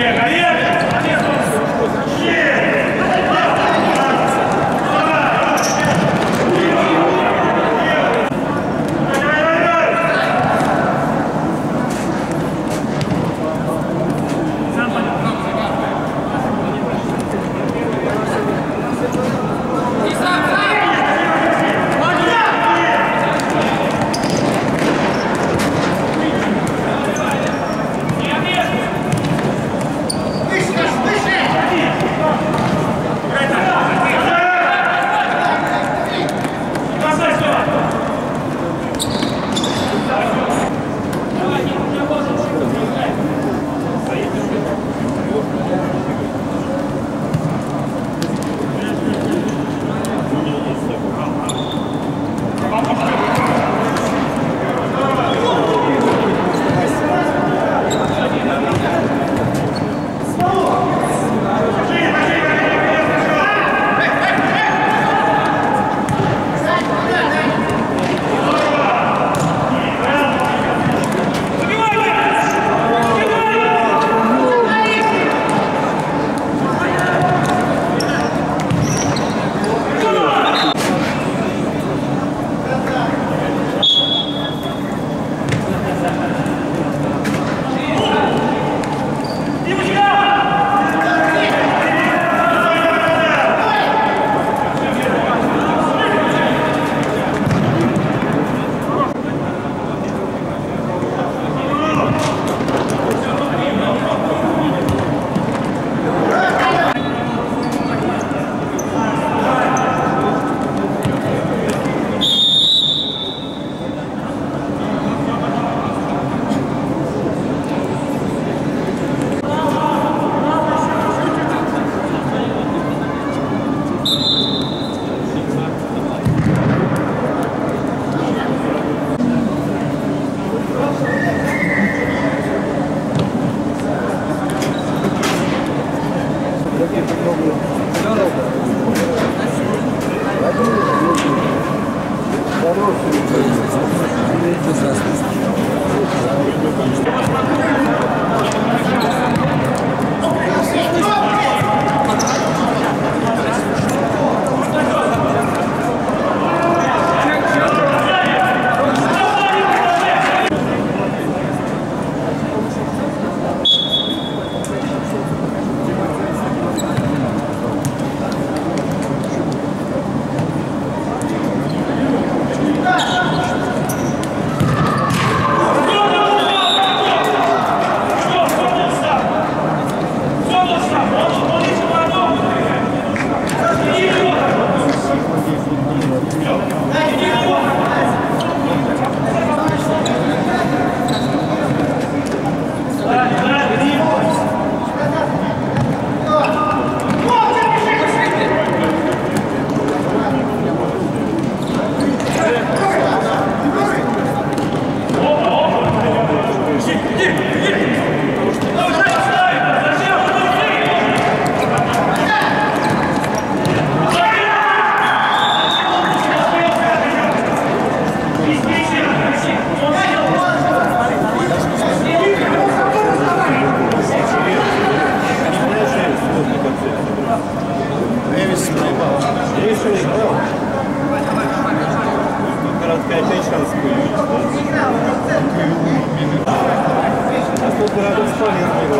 Bien, ahí. Короткая печенская. А тут городок Столин играет.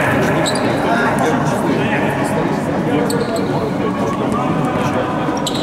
Thank you.